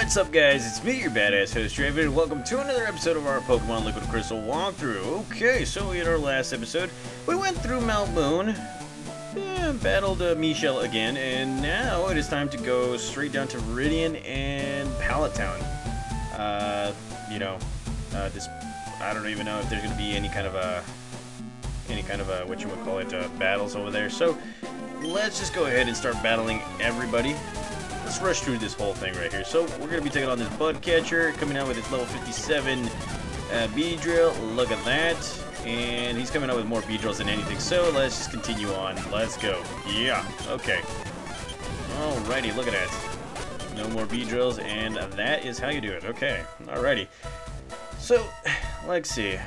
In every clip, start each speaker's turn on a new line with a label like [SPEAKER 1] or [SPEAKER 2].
[SPEAKER 1] What's up guys, it's me, your badass host Draven, and welcome to another episode of our Pokemon Liquid Crystal walkthrough. Okay, so in our last episode, we went through Mount Moon, yeah, battled uh, Michelle again, and now it is time to go straight down to Viridian and Pallet Town. Uh, you know, uh, this, I don't even know if there's going to be any kind of a, any kind of a, what you would call it, uh, battles over there. So, let's just go ahead and start battling everybody let's rush through this whole thing right here. So we're to be taking on this Bug Catcher, coming out with his level 57 uh, Beedrill. Look at that. And he's coming out with more Beedrills than anything. So let's just continue on. Let's go. Yeah. Okay. Alrighty, look at that. No more Beedrills, and that is how you do it. Okay. Alrighty. So, let's see.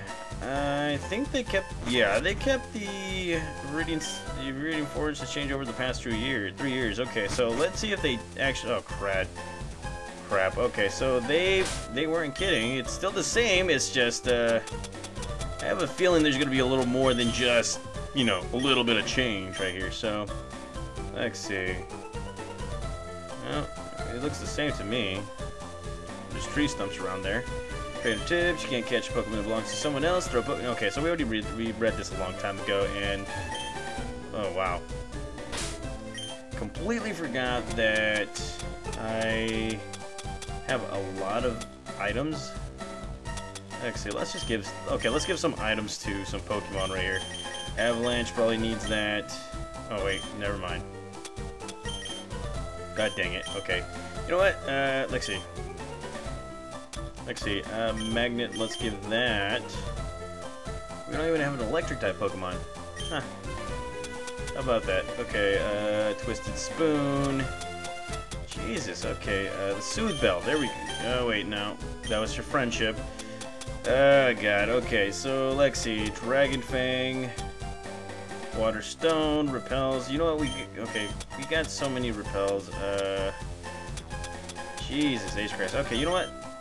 [SPEAKER 1] I think they kept, yeah, they kept the Viridian, the Viridian Forest to change over the past two years, three years. Okay, so let's see if they actually, oh crap, crap. Okay, so they they weren't kidding. It's still the same. It's just, uh, I have a feeling there's gonna be a little more than just, you know, a little bit of change right here. So, let's see. Well, it looks the same to me. There's tree stumps around there. Creative tips, you can't catch a Pokemon that belongs to someone else, throw Pokemon... Okay, so we already read, we read this a long time ago, and... Oh, wow. Completely forgot that I have a lot of items. Actually, let's just give... Okay, let's give some items to some Pokemon right here. Avalanche probably needs that. Oh, wait, never mind. God dang it. Okay. You know what? Uh, let's see. Let's see, uh, Magnet, let's give that. We don't even have an electric type Pokemon. Huh. How about that? Okay, uh, Twisted Spoon. Jesus, okay, uh, the Soothe Bell, there we go. Oh, wait, no. That was your friendship. Oh, God, okay, so Lexi, Dragon Fang, Water Stone, Repels. You know what, we, okay, we got so many Repels. Uh, Jesus, Ace Christ. Okay, you know what?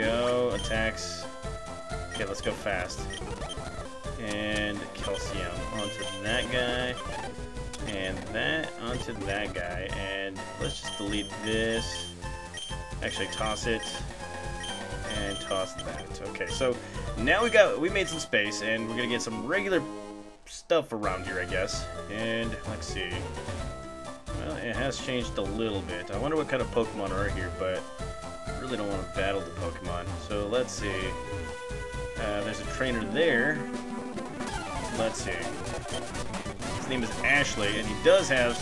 [SPEAKER 1] Go. Attacks. Okay, let's go fast. And calcium onto that guy. And that onto that guy. And let's just delete this. Actually, toss it. And toss that. Okay, so now we got we made some space, and we're gonna get some regular stuff around here, I guess. And let's see. Well, it has changed a little bit. I wonder what kind of Pokemon are here, but really don't want to battle the Pokemon. So let's see. Uh, there's a trainer there. Let's see. His name is Ashley, and he does have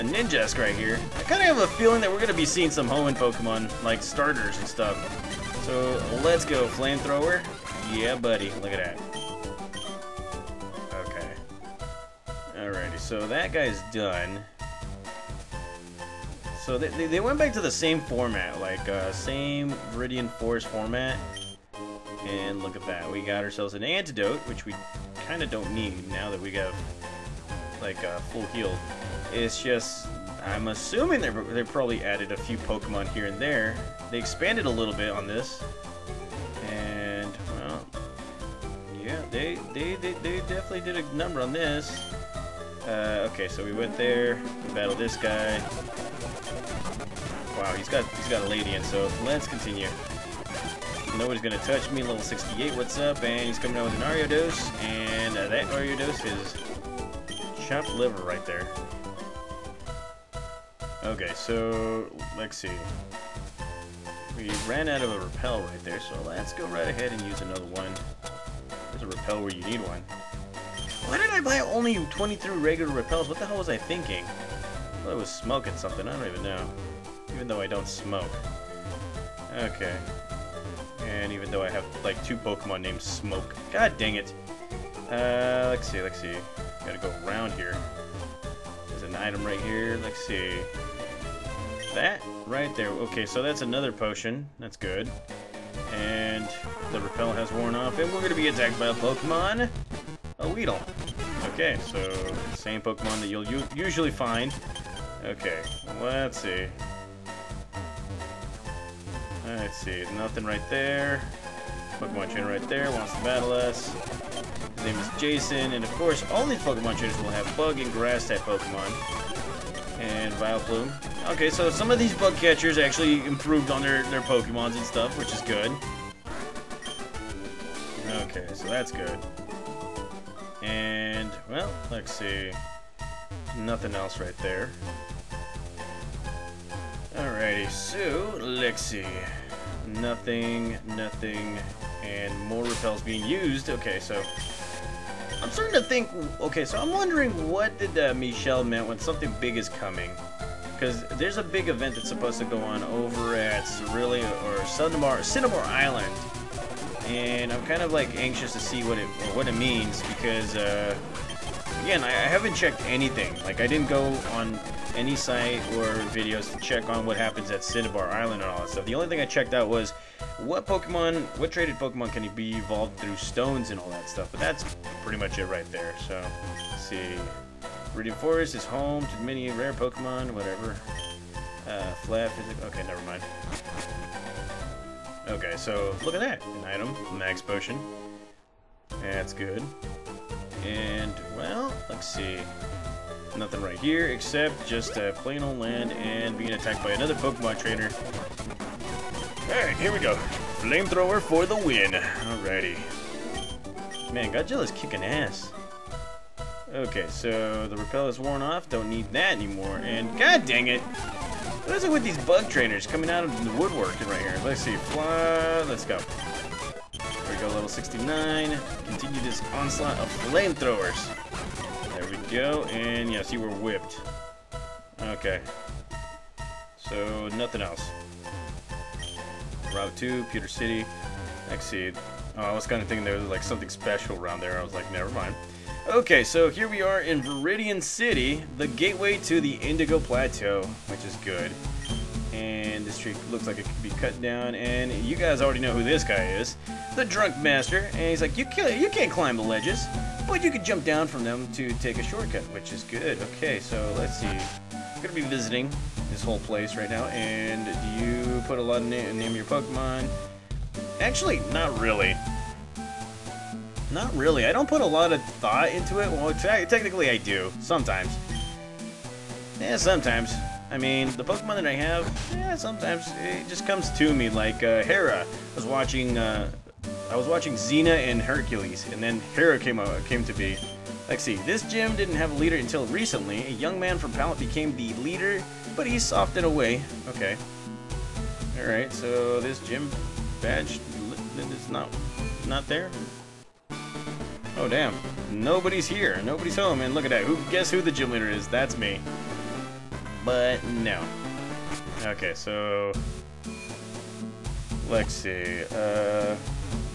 [SPEAKER 1] a Ninjask right here. I kind of have a feeling that we're going to be seeing some Hoenn Pokemon, like starters and stuff. So let's go, Flamethrower. Yeah, buddy. Look at that. Okay. Alrighty, so that guy's done. So they, they, went back to the same format, like uh, same Viridian Forest format. And look at that, we got ourselves an antidote, which we kind of don't need now that we got like uh, full heal. It's just, I'm assuming they they probably added a few Pokemon here and there. They expanded a little bit on this, and well, yeah, they they they, they definitely did a number on this. Uh, okay, so we went there, we battled this guy, Wow, he's got he's got a lady in, so let's continue. Nobody's gonna touch me, level 68, what's up? And he's coming out with an Ariados, and uh, that Ariados is chopped liver right there. Okay, so let's see. We ran out of a repel right there, so let's go right ahead and use another one. There's a repel where you need one. Why did I buy only 23 regular repels? What the hell was I thinking? I was smoking something, I don't even know even though I don't smoke. Okay. And even though I have, like, two Pokemon named Smoke. God dang it. Uh, let's see, let's see. Gotta go around here. There's an item right here. Let's see. That right there. Okay, so that's another potion. That's good. And the repel has worn off, and we're gonna be attacked by a Pokemon. A Weedle. Okay, so same Pokemon that you'll usually find. Okay, let's see. Let's see, nothing right there. Pokemon trainer right there wants to battle us. His name is Jason, and of course, all these Pokemon trainers will have bug and grass type Pokemon. And Vileplume. Okay, so some of these bug catchers actually improved on their, their Pokemons and stuff, which is good. Okay, so that's good. And, well, let's see. Nothing else right there. Alrighty, so, let's see. Nothing, nothing, and more repels being used. Okay, so I'm starting to think. Okay, so I'm wondering what did uh, Michelle meant when something big is coming, because there's a big event that's supposed to go on over at Cerulean or Cinnabar, Island, and I'm kind of like anxious to see what it what it means because uh, again I haven't checked anything. Like I didn't go on any site or videos to check on what happens at Cinnabar Island and all that stuff. The only thing I checked out was what Pokemon, what traded Pokemon can be evolved through stones and all that stuff. But that's pretty much it right there. So, see. Viridian Forest is home to many rare Pokemon, whatever. Uh, flat physical. Okay, never mind. Okay, so look at that. An item, Max Potion. That's good. And, well, let's see. Nothing right here except just uh, plain old land and being attacked by another Pokemon trainer. Alright, here we go. Flamethrower for the win. Alrighty. Man, Godzilla's kicking ass. Okay, so the repel is worn off. Don't need that anymore. And god dang it! What is it with these bug trainers coming out of the woodworking right here? Let's see. Fly. Let's go. We go, level 69. Continue this onslaught of flamethrowers. Go, and yes, you were whipped. Okay. So, nothing else. Route 2, Pewter City. See. Oh, I was kind of thinking there was like something special around there. I was like, never mind. Okay, so here we are in Viridian City, the gateway to the Indigo Plateau, which is good. And this tree looks like it could be cut down, and you guys already know who this guy is. The Drunk Master, and he's like, you can't, you can't climb the ledges. But you can jump down from them to take a shortcut, which is good. Okay, so let's see. I'm gonna be visiting this whole place right now, and do you put a lot of na name of your Pokemon? Actually, not really. Not really. I don't put a lot of thought into it. Well, technically I do. Sometimes. Yeah, sometimes. I mean, the Pokemon that I have, yeah, sometimes it just comes to me. Like uh, Hera. I was watching uh, I was watching Xena and Hercules, and then Hera came out, came to be. Let's see, this gym didn't have a leader until recently. A young man from Pallet became the leader, but he's softened away. Okay. Alright, so this gym badge is not, not there? Oh, damn. Nobody's here. Nobody's home, and look at that. Who Guess who the gym leader is? That's me. But, no. Okay, so... Let's see. Uh...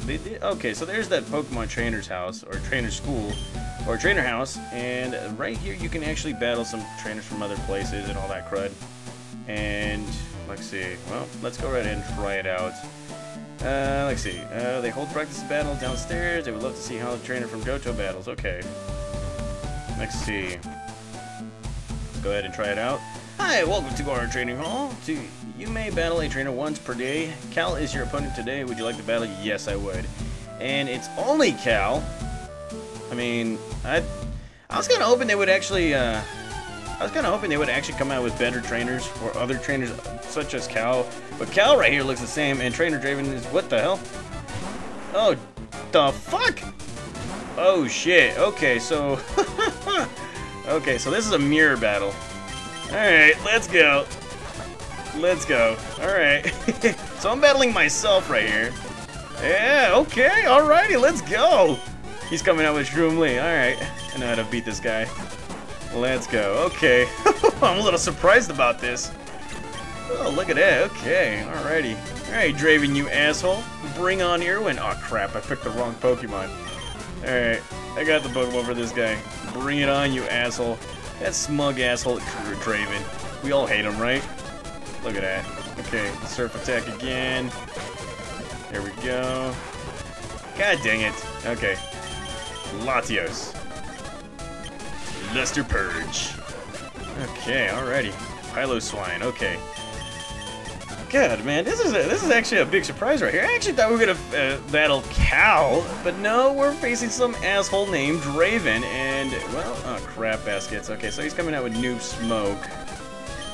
[SPEAKER 1] They did, okay, so there's that Pokemon trainer's house, or trainer school, or trainer house, and right here you can actually battle some trainers from other places and all that crud. And, let's see, well, let's go right ahead and try it out. Uh, let's see, uh, they hold practice battles downstairs, they would love to see how the trainer from Johto battles, okay. Let's see. Let's go ahead and try it out. Hi, welcome to our training hall. To, you may battle a trainer once per day. Cal is your opponent today. Would you like to battle? Yes, I would. And it's only Cal. I mean, I I was kind of hoping they would actually, uh, I was kind of hoping they would actually come out with better trainers or other trainers such as Cal. But Cal right here looks the same, and Trainer Draven is, what the hell? Oh, the fuck? Oh shit, okay, so, okay, so this is a mirror battle. Alright, let's go. Let's go. Alright. so I'm battling myself right here. Yeah, okay, alrighty, let's go. He's coming out with Shroomly. Alright. I know how to beat this guy. Let's go. Okay. I'm a little surprised about this. Oh, look at that. Okay, alrighty. Alright, Draven, you asshole. Bring on Irwin. Oh, crap, I picked the wrong Pokemon. Alright, I got the Pokemon for this guy. Bring it on, you asshole. That smug asshole Draven. We all hate him, right? Look at that. Okay, surf attack again. There we go. God dang it. Okay. Latios. Luster Purge. Okay, alrighty. Piloswine, okay. God, man, this is a, this is actually a big surprise right here. I actually thought we were gonna uh, battle Cal, but no, we're facing some asshole named Raven, and well, oh crap, baskets. Okay, so he's coming out with Noob Smoke.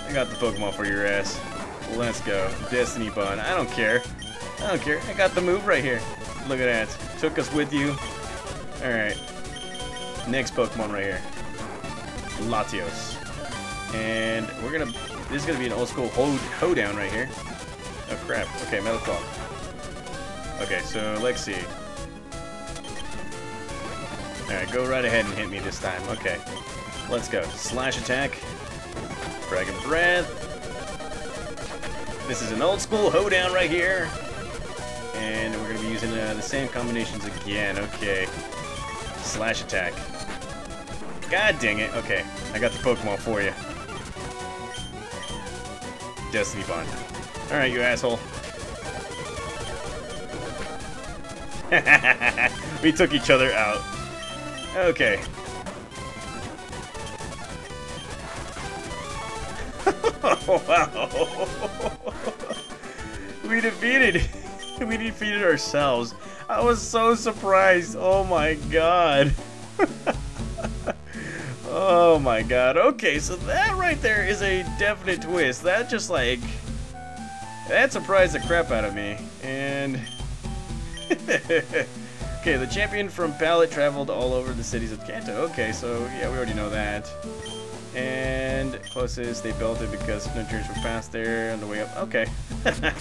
[SPEAKER 1] I got the Pokemon for your ass. Let's go. Destiny Bond. I don't care. I don't care. I got the move right here. Look at that. Took us with you. Alright. Next Pokemon right here. Latios. And we're gonna... This is gonna be an old school hold, hoedown right here. Oh crap. Okay, Metal Claw. Okay, so let's see. Alright, go right ahead and hit me this time. Okay. Let's go. Slash attack. Dragon Breath. This is an old school hoedown right here. And we're to be using uh, the same combinations again. Okay. Slash attack. God dang it. Okay. I got the Pokemon for you. Destiny Bond. Alright, you asshole. we took each other out. Okay. wow. we defeated. we defeated ourselves. I was so surprised. Oh my god. Oh my god. Okay, so that right there is a definite twist. That just like that surprised the crap out of me. And Okay, the champion from Pallet traveled all over the cities of Kanto. Okay, so yeah, we already know that. And closest, they built it because no trains were past there on the way up. Okay.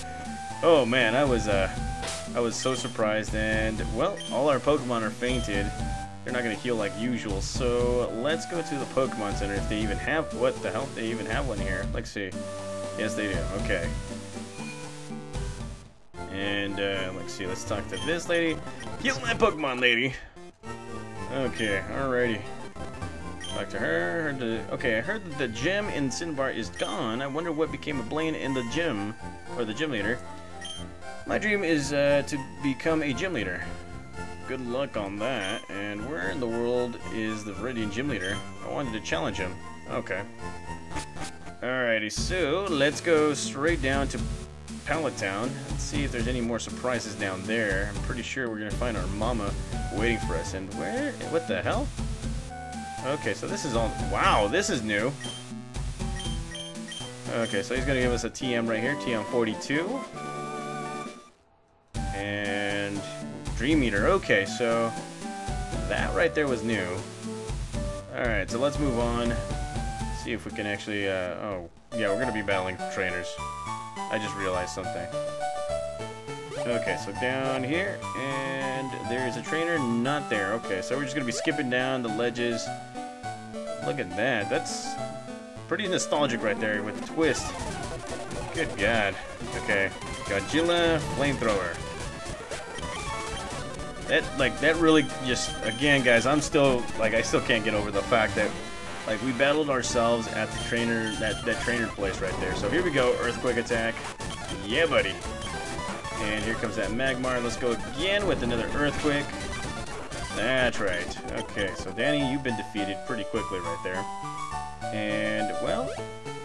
[SPEAKER 1] oh man, I was uh, I was so surprised. And well, all our Pokemon are fainted. They're not gonna heal like usual. So let's go to the Pokemon Center if they even have. What the hell? They even have one here. Let's see. Yes, they do. Okay. And uh, let's see, let's talk to this lady. Heal my Pokemon, lady. Okay, alrighty. Talk to her. Heard the, okay, I heard that the gym in Cinnabar is gone. I wonder what became of Blaine in the gym, or the gym leader. My dream is uh, to become a gym leader. Good luck on that. And where in the world is the Viridian gym leader? I wanted to challenge him. Okay. Alrighty, so let's go straight down to Pallet Town and see if there's any more surprises down there. I'm pretty sure we're gonna find our mama waiting for us. And where? What the hell? Okay, so this is all. Wow, this is new. Okay, so he's gonna give us a TM right here, TM42. And Dream Eater. Okay, so that right there was new. Alright, so let's move on. See if we can actually, uh, oh, yeah, we're gonna be battling trainers. I just realized something. Okay, so down here, and there is a trainer not there. Okay, so we're just gonna be skipping down the ledges. Look at that. That's pretty nostalgic right there with the twist. Good God. Okay, Godzilla Flamethrower. That, like, that really just, again, guys, I'm still, like, I still can't get over the fact that like we battled ourselves at the trainer that that trainer place right there. So here we go, earthquake attack. Yeah, buddy. And here comes that Magmar. Let's go again with another earthquake. That's right. Okay, so Danny, you've been defeated pretty quickly right there. And well,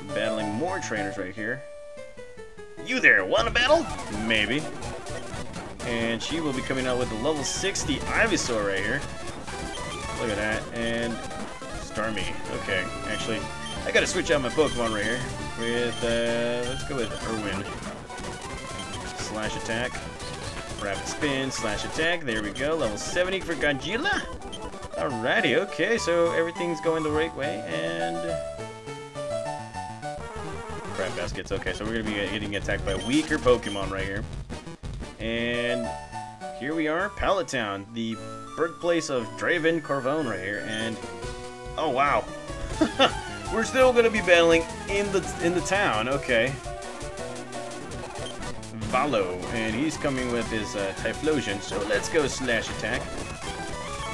[SPEAKER 1] battling more trainers right here. You there, want to battle? Maybe. And she will be coming out with the level 60 Ivysaur right here. Look at that. And Starmie. Okay, actually, I gotta switch out my Pokemon right here. With, uh, let's go with Irwin. Slash attack. Rapid spin, slash attack. There we go. Level 70 for Godzilla. Alrighty, okay, so everything's going the right way, and... Crap baskets. Okay, so we're gonna be getting attacked by weaker Pokemon right here. And here we are, Pallet Town, the birthplace of Draven Corvone right here, and Oh, wow. We're still to be battling in the in the town. Okay. Valo, and he's coming with his uh, Typhlosion, so let's go Slash Attack.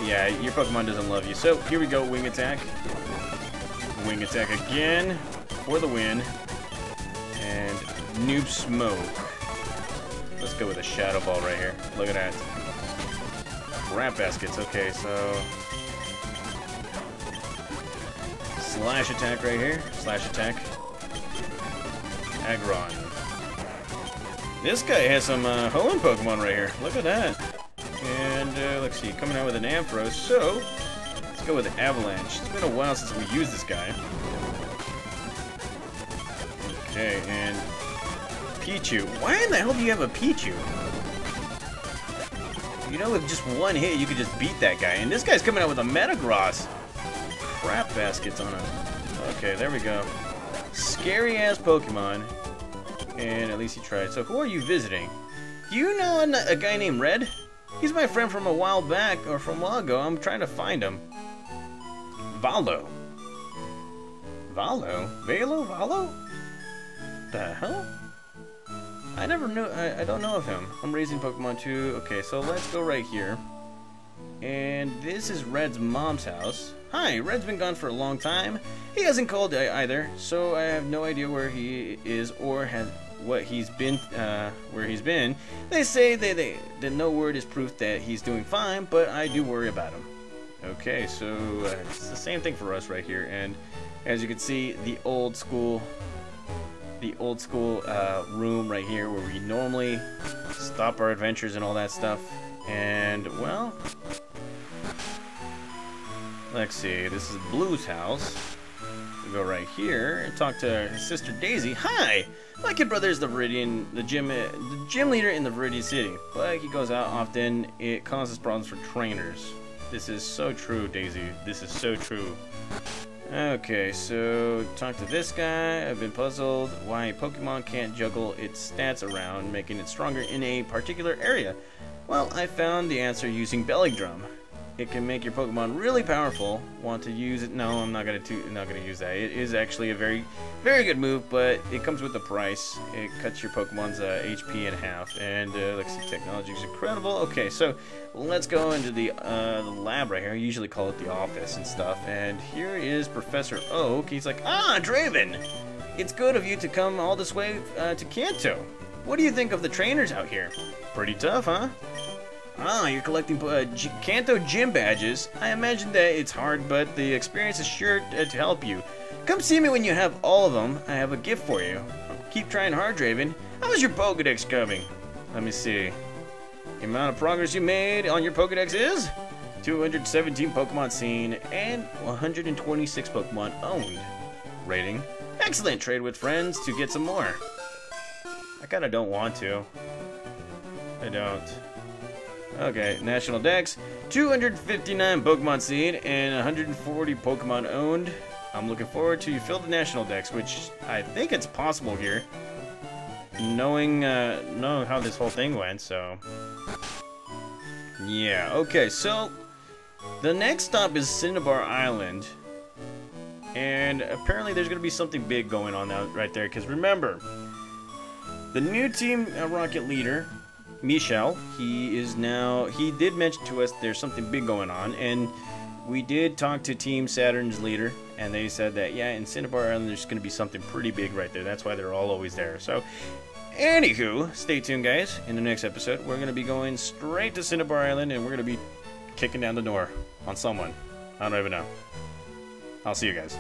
[SPEAKER 1] Yeah, your Pokemon doesn't love you. So, here we go, Wing Attack. Wing Attack again for the win. And Noob Smoke. Go with a Shadow Ball right here. Look at that. Rat Baskets. Okay, so Slash attack right here. Slash attack. Aggron. This guy has some uh, Hoenn Pokemon right here. Look at that. And uh, let's see, coming out with an Ampharos. So, let's go with Avalanche. It's been a while since we used this guy. Okay, and Pichu. Why in the hell do you have a Pichu? You know, with just one hit, you could just beat that guy. And this guy's coming out with a Metagross. Crap baskets on him. Okay, there we go. Scary ass Pokemon. And at least he tried. So who are you visiting? Do you know a guy named Red? He's my friend from a while back, or from a while ago. I'm trying to find him. Valo. Valo? Valo? Valo? The hell? I never knew, I, I don't know of him. I'm raising Pokemon too. Okay, so let's go right here. And this is Red's mom's house. Hi, Red's been gone for a long time. He hasn't called either, so I have no idea where he is or has what he's been, uh, where he's been. They say they, they, that no word is proof that he's doing fine, but I do worry about him. Okay, so uh, it's the same thing for us right here, and as you can see, the old school the old school uh, room right here where we normally stop our adventures and all that stuff. And, well, let's see, this is Blue's house. We go right here and talk to his sister Daisy. Hi! My kid brother is the Viridian, the gym, uh, the gym leader in the Viridian City, but he goes out often. It causes problems for trainers. This is so true, Daisy. This is so true. Okay, so talk to this guy. I've been puzzled why Pokemon can't juggle its stats around, making it stronger in a particular area. Well, I found the answer using Belly Drum. It can make your Pokemon really powerful. Want to use it? No, I'm not gonna not gonna use that. It is actually a very, very good move, but it comes with a price. It cuts your Pokemon's uh, HP in half, and uh, let's see, technology is incredible. Okay, so let's go into the uh, the lab right here. I usually call it the office and stuff. And here is Professor Oak. He's like, ah, Draven, it's good of you to come all this way uh, to Kanto. What do you think of the trainers out here? Pretty tough, huh? Ah, you're collecting uh, G Kanto gym badges. I imagine that it's hard, but the experience is sure to, help you. Come see me when you have all of them. I have a gift for you. Keep trying hard, Draven. How's your Pokedex coming? Let me see. The amount of progress you made on your Pokedex is 217 Pokemon seen and 126 Pokemon owned. Rating. Excellent. Trade with friends to get some more. I kinda don't want to. I don't. Okay, National Dex, 259 Pokemon Seed, and 140 Pokemon owned. I'm looking forward to you fill the National Dex, which I think it's possible here. Knowing, uh, knowing how this whole thing went, so... Yeah, okay, so... The next stop is Cinnabar Island. And apparently there's going to be something big going on out right there, because remember, the new Team Rocket leader Michel. He is now, he did mention to us there's something big going on, and we did talk to Team Saturn's leader, and they said that, yeah, in Cinnabar Island there's going to be something pretty big right there. That's why they're all always there. So, anywho, stay tuned, guys. In the next episode, we're going to be going straight to Cinnabar Island, and we're going to be kicking down the door on someone. I don't even know. I'll see you guys.